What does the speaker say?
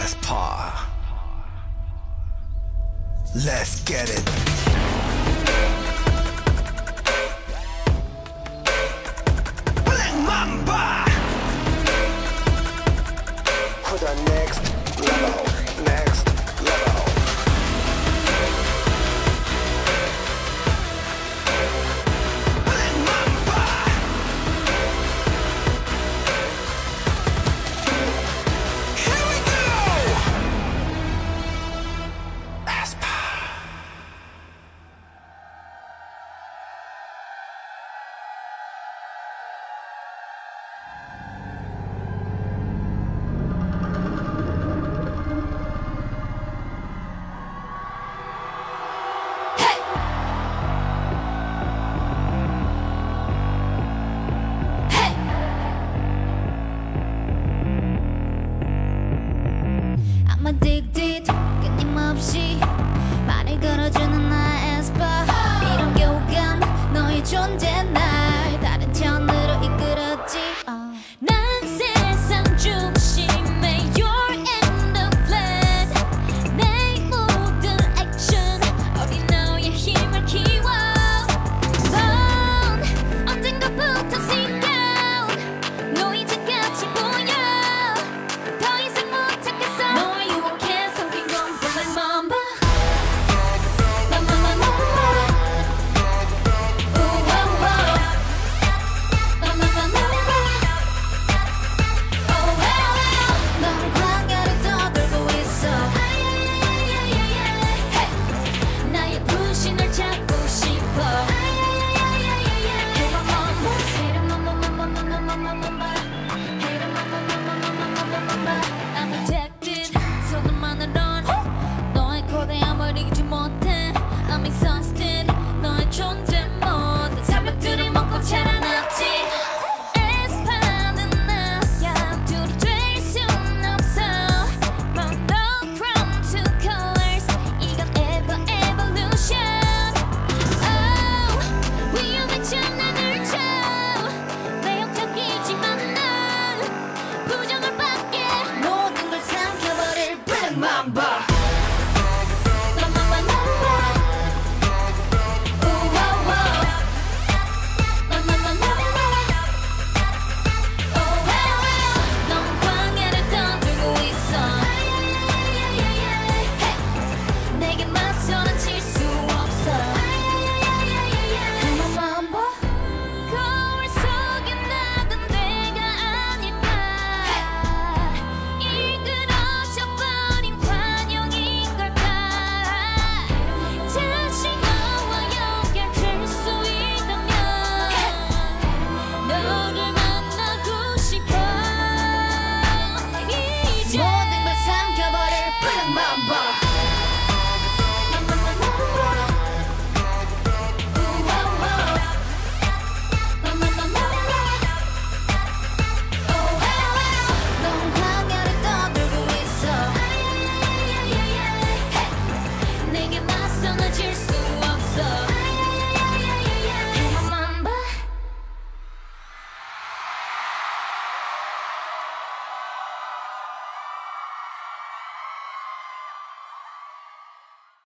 Last paw. Let's get it. I'm addicted 끊임없이 말을 걸어주는 나의 스파. 이런 교감 너의 존재 나